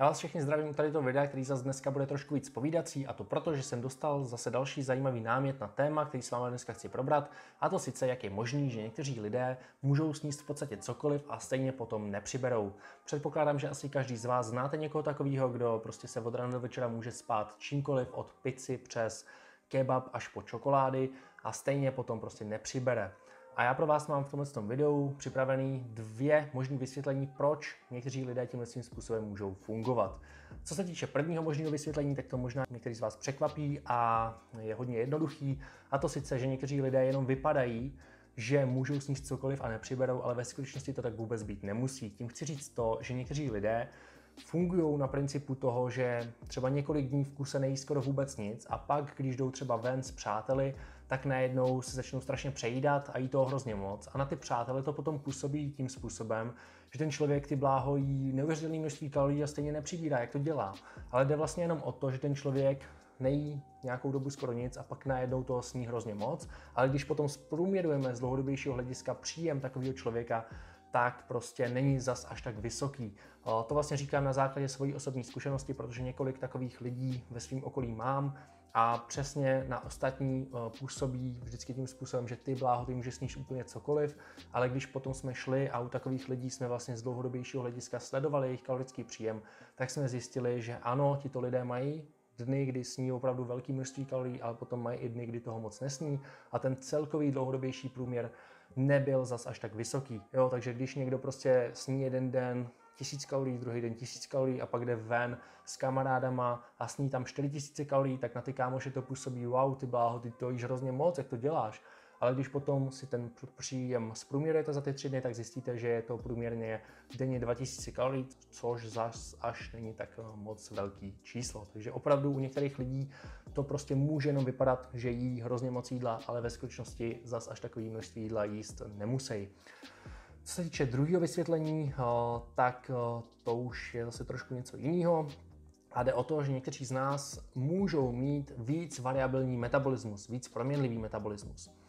Já vás všechny zdravím tady to videa, který zase dneska bude trošku víc povídací a to proto, že jsem dostal zase další zajímavý námět na téma, který s vámi dneska chci probrat a to sice, jak je možný, že někteří lidé můžou sníst v podstatě cokoliv a stejně potom nepřiberou. Předpokládám, že asi každý z vás znáte někoho takového, kdo prostě se od rána do večera může spát čímkoliv od pici přes kebab až po čokolády a stejně potom prostě nepřibere. A já pro vás mám v tomto videu připravený dvě možné vysvětlení, proč někteří lidé tímhle svým způsobem můžou fungovat. Co se týče prvního možného vysvětlení, tak to možná některý z vás překvapí a je hodně jednoduchý. A to sice, že někteří lidé jenom vypadají, že můžou sníst cokoliv a nepřiberou, ale ve skutečnosti to tak vůbec být nemusí. Tím chci říct to, že někteří lidé fungují na principu toho, že třeba několik dní v kuse nejí skoro vůbec nic a pak, když jdou třeba ven s přáteli, tak najednou se začnou strašně přejídat a jí toho hrozně moc. A na ty přátele to potom působí tím způsobem, že ten člověk ty bláho jí neuvěřitelné množství kalorií a stejně nepřibírá, jak to dělá. Ale jde vlastně jenom o to, že ten člověk nejí nějakou dobu skoro nic a pak najednou toho sní hrozně moc. Ale když potom zprůměrujeme z dlouhodobějšího hlediska příjem takového člověka, tak prostě není zas až tak vysoký. To vlastně říkám na základě své osobní zkušenosti, protože několik takových lidí ve svém okolí mám a přesně na ostatní působí vždycky tím způsobem, že ty bláho, ty můžeš sníš úplně cokoliv, ale když potom jsme šli a u takových lidí jsme vlastně z dlouhodobějšího hlediska sledovali jejich kalorický příjem, tak jsme zjistili, že ano, tito lidé mají dny, kdy sní opravdu velké množství kalorií, ale potom mají i dny, kdy toho moc nesní a ten celkový dlouhodobější průměr nebyl zas až tak vysoký. Jo, takže když někdo prostě sní jeden den tisíc kalorií, druhý den tisíc kalorií a pak jde ven s kamarádama a sní tam 4000 kalorií, tak na ty kámoše to působí, wow, ty bláho, ty to jíš hrozně moc, jak to děláš ale když potom si ten příjem zprůměrujete za ty tři dny, tak zjistíte, že je to průměrně denně 2000 kalorií, což zas až není tak eh, moc velký číslo. Takže opravdu u některých lidí to prostě může jenom vypadat, že jí hrozně moc jídla, ale ve skutečnosti zas až takový množství jídla jíst nemusí. Co se týče druhého vysvětlení, eh, tak eh, to už je zase trošku něco jiného. A jde o to, že někteří z nás můžou mít víc variabilní metabolismus, víc proměnlivý metabolismus.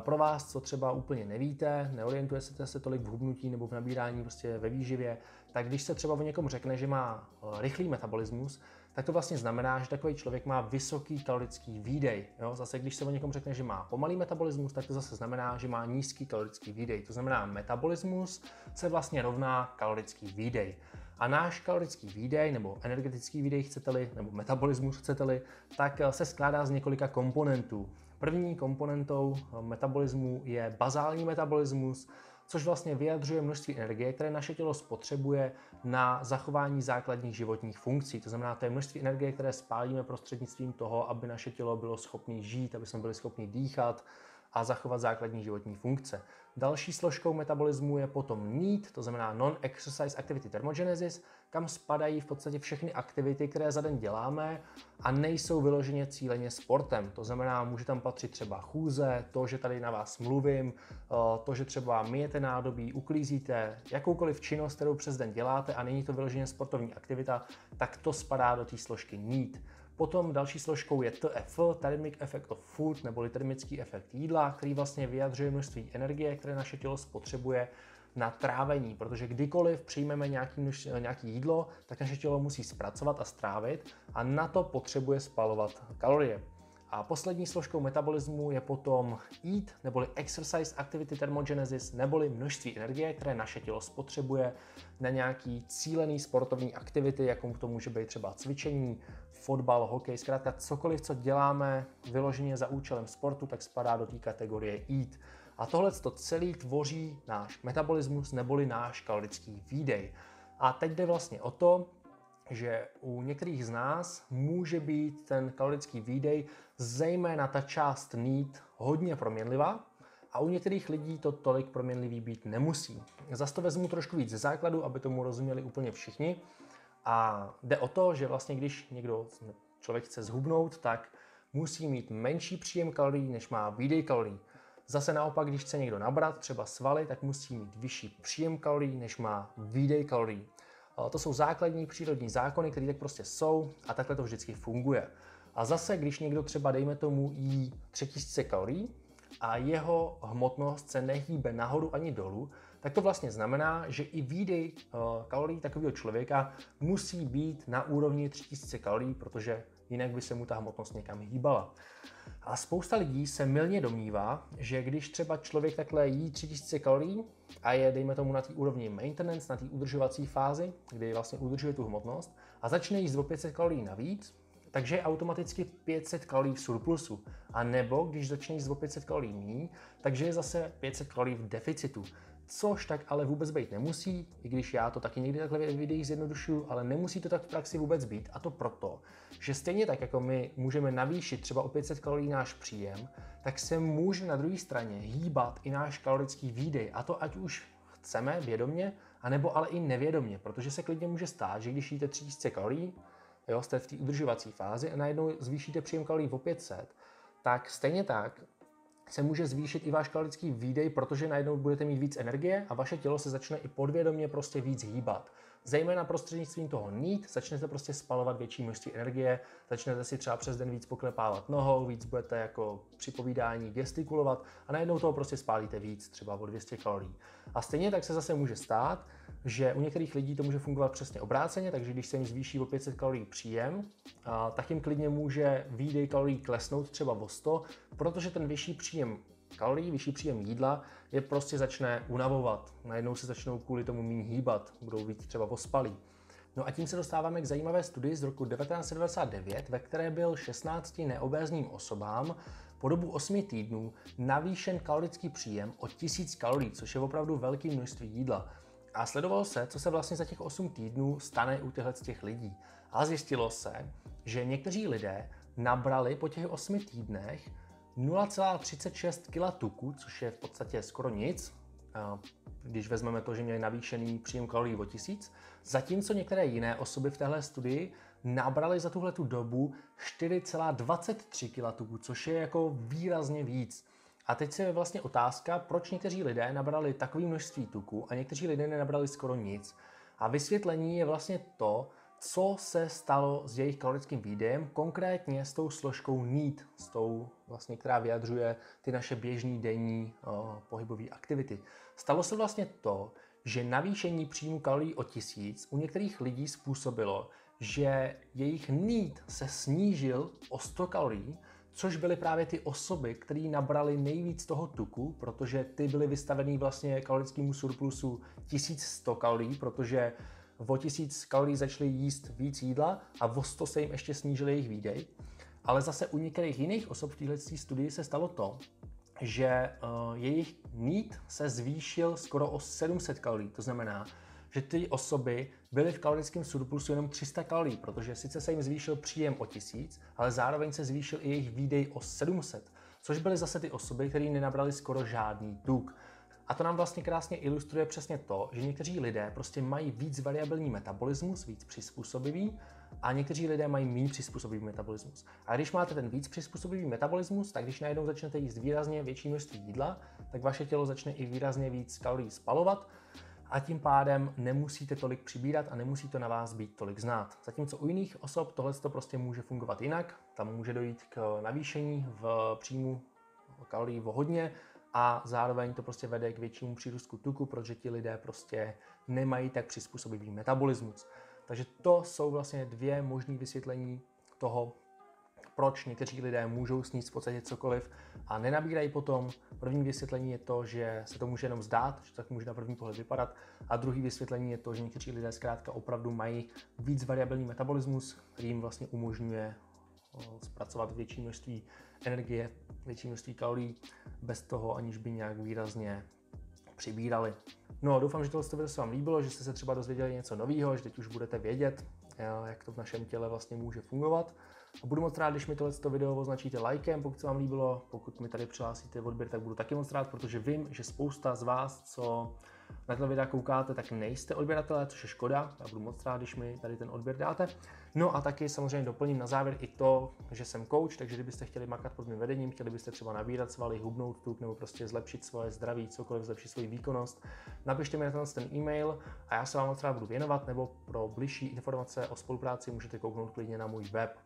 Pro vás, co třeba úplně nevíte, neorientujete se tolik v hubnutí nebo v nabírání prostě ve výživě, tak když se třeba o někom řekne, že má eh, rychlý metabolismus, tak to vlastně znamená, že takový člověk má vysoký kalorický výdej. Jo? Zase, když se o někom řekne, že má pomalý metabolismus, tak to zase znamená, že má nízký kalorický výdej. To znamená, metabolismus se vlastně rovná kalorický výdej. A náš kalorický výdej, nebo energetický výdej chcete-li, nebo metabolismus chcete-li, tak eh, se skládá z několika komponentů. První komponentou eh, metabolismu je bazální metabolismus, což vlastně vyjadřuje množství energie, které naše tělo spotřebuje na zachování základních životních funkcí. To znamená, to je množství energie, které spálíme prostřednictvím toho, aby naše tělo bylo schopné žít, aby jsme byli schopni dýchat, a zachovat základní životní funkce. Další složkou metabolismu je potom NEAT, to znamená Non-Exercise Activity Thermogenesis, kam spadají v podstatě všechny aktivity, které za den děláme a nejsou vyloženě cíleně sportem. To znamená, může tam patřit třeba chůze, to, že tady na vás mluvím, eh, to, že třeba myjete nádobí, uklízíte, jakoukoliv činnost, kterou přes den děláte a není to vyloženě sportovní aktivita, tak to spadá do té složky NEAT. Potom další složkou je TF, Thermic Effect of Food, neboli termický efekt jídla, který vlastně vyjadřuje množství energie, které naše tělo spotřebuje na trávení, protože kdykoliv přijmeme nějaký, nějaký jídlo, tak naše tělo musí zpracovat a strávit a na to potřebuje spalovat kalorie. A poslední složkou metabolismu je potom EAT, neboli Exercise Activity Thermogenesis, neboli množství energie, které naše tělo spotřebuje na nějaký cílený sportovní aktivity, jakou to může být třeba cvičení, fotbal, hokej, zkrátka cokoliv, co děláme vyloženě za účelem sportu, tak spadá do té kategorie EAT. A tohle to celý tvoří náš metabolismus neboli náš kalorický výdej. A teď jde vlastně o to, že u některých z nás může být ten kalorický výdej, zejména ta část need, hodně proměnlivá, a u některých lidí to tolik proměnlivý být nemusí. Zase to vezmu trošku víc ze základu, aby tomu rozuměli úplně všichni. A jde o to, že vlastně když někdo, člověk chce zhubnout, tak musí mít menší příjem kalorií, než má výdej kalorií. Zase naopak, když chce někdo nabrat, třeba svaly, tak musí mít vyšší příjem kalorií, než má výdej kalorií. To jsou základní přírodní zákony, které tak prostě jsou a takhle to vždycky funguje. A zase, když někdo třeba, dejme tomu, jí 3000 kalorií a jeho hmotnost se nehýbe nahoru ani dolů, tak to vlastně znamená, že i výdej uh, kalorií takového člověka musí být na úrovni 3000 kalorií, protože jinak by se mu ta hmotnost někam hýbala. A spousta lidí se milně domnívá, že když třeba člověk takhle jí 3000 kalorií a je, dejme tomu, na té úrovni maintenance, na té udržovací fázi, kdy vlastně udržuje tu hmotnost, a začne jíst o 500 kalorií navíc, takže je automaticky 500 kalorií v surplusu. A nebo když začne jíst o 500 kalorií méně, takže je zase 500 kalorií v deficitu. Což tak ale vůbec být nemusí, i když já to taky někdy takhle v videích zjednodušuju, ale nemusí to tak v praxi vůbec být. A to proto, že stejně tak, jako my můžeme navýšit třeba o 500 kalorií náš příjem, tak se může na druhé straně hýbat i náš kalorický výdej. A to ať už chceme vědomě, anebo ale i nevědomě, protože se klidně může stát, že když jíte 3000 kalorií, jo, jste v té udržovací fázi a najednou zvýšíte příjem kalorií o 500, tak stejně tak se může zvýšit i váš kalorický výdej, protože najednou budete mít víc energie a vaše tělo se začne i podvědomě prostě víc hýbat. Zejména prostřednictvím toho nít začnete prostě spalovat větší množství energie, začnete si třeba přes den víc poklepávat nohou, víc budete jako při povídání gestikulovat a najednou toho prostě spálíte víc, třeba o 200 kalorií. A stejně tak se zase může stát, že u některých lidí to může fungovat přesně obráceně, takže když se jim zvýší o 500 kalorií příjem, tak jim klidně může výdej kalorií klesnout třeba o 100, protože ten vyšší příjem kalorií, vyšší příjem jídla je prostě začne unavovat. Najednou se začnou kvůli tomu méně hýbat, budou víc třeba ospalí. No a tím se dostáváme k zajímavé studii z roku 1999, ve které byl 16 neobézním osobám po dobu 8 týdnů navýšen kalorický příjem o 1000 kalorií, což je opravdu velké množství jídla. A sledovalo se, co se vlastně za těch 8 týdnů stane u těchto těch lidí. A zjistilo se, že někteří lidé nabrali po těch 8 týdnech 0,36 kg tuku, což je v podstatě skoro nic, když vezmeme to, že měli navýšený příjem kalorií o 1000, zatímco některé jiné osoby v téhle studii nabrali za tuhle tu dobu 4,23 kg tuku, což je jako výrazně víc. A teď se je vlastně otázka, proč někteří lidé nabrali takové množství tuku a někteří lidé nenabrali skoro nic. A vysvětlení je vlastně to, co se stalo s jejich kalorickým výdejem, konkrétně s tou složkou NEAT, s tou, vlastně, která vyjadřuje ty naše běžné denní pohybové aktivity. Stalo se vlastně to, že navýšení příjmu kalorií o tisíc u některých lidí způsobilo, že jejich NEAT se snížil o 100 kalorií, což byly právě ty osoby, které nabrali nejvíc toho tuku, protože ty byly vystavený vlastně kalorickému surplusu 1100 kalorií, protože o 1000 kalorií začali jíst víc jídla a o 100 se jim ještě snížil jejich výdej. Ale zase u některých jiných osob v této studii se stalo to, že uh, jejich mít se zvýšil skoro o 700 kalorií. To znamená, že ty osoby byly v kalorickém surplusu jenom 300 kalorií, protože sice se jim zvýšil příjem o 1000, ale zároveň se zvýšil i jejich výdej o 700, což byly zase ty osoby, které nenabrali skoro žádný tuk. A to nám vlastně krásně ilustruje přesně to, že někteří lidé prostě mají víc variabilní metabolismus, víc přizpůsobivý, a někteří lidé mají méně přizpůsobivý metabolismus. A když máte ten víc přizpůsobivý metabolismus, tak když najednou začnete jíst výrazně větší množství jídla, tak vaše tělo začne i výrazně víc kalorií spalovat a tím pádem nemusíte tolik přibírat a nemusí to na vás být tolik znát. Zatímco u jiných osob tohle to prostě může fungovat jinak, tam může dojít k navýšení v příjmu kalorií o hodně a zároveň to prostě vede k většímu přírůstku tuku, protože ti lidé prostě nemají tak přizpůsobivý metabolismus. Takže to jsou vlastně dvě možné vysvětlení toho, proč někteří lidé můžou sníst v podstatě cokoliv a nenabírají potom. První vysvětlení je to, že se to může jenom zdát, že tak může na první pohled vypadat. A druhý vysvětlení je to, že někteří lidé zkrátka opravdu mají víc variabilní metabolismus, který jim vlastně umožňuje zpracovat větší množství energie, větší množství kalorií, bez toho, aniž by nějak výrazně přibírali. No, doufám, že tohle video se vám líbilo, že jste se třeba dozvěděli něco nového, že teď už budete vědět, jak to v našem těle vlastně může fungovat. A budu moc rád, když mi tohle video označíte lajkem, pokud se vám líbilo. Pokud mi tady přihlásíte odběr, tak budu taky moc rád, protože vím, že spousta z vás, co na tohle videa koukáte, tak nejste odběratelé, což je škoda. Já budu moc rád, když mi tady ten odběr dáte. No a taky samozřejmě doplním na závěr i to, že jsem coach, takže kdybyste chtěli makat pod mým vedením, chtěli byste třeba nabírat svaly, hubnout tuk nebo prostě zlepšit svoje zdraví, cokoliv, zlepšit svoji výkonnost, napište mi na ten e-mail a já se vám moc rád budu věnovat, nebo pro bližší informace o spolupráci můžete kouknout klidně na můj web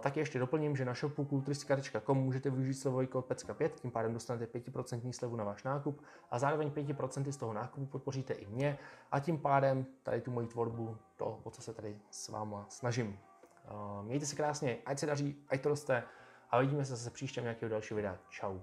Taky ještě doplním, že na shopu kulturistika.com můžete využít slovový kód PECKA5, tím pádem dostanete 5% slevu na váš nákup a zároveň 5% z toho nákupu podpoříte i mě a tím pádem tady tu moji tvorbu, to, o co se tady s váma snažím. Mějte se krásně, ať se daří, ať to roste a vidíme se zase příště nějakého dalšího videa. Čau.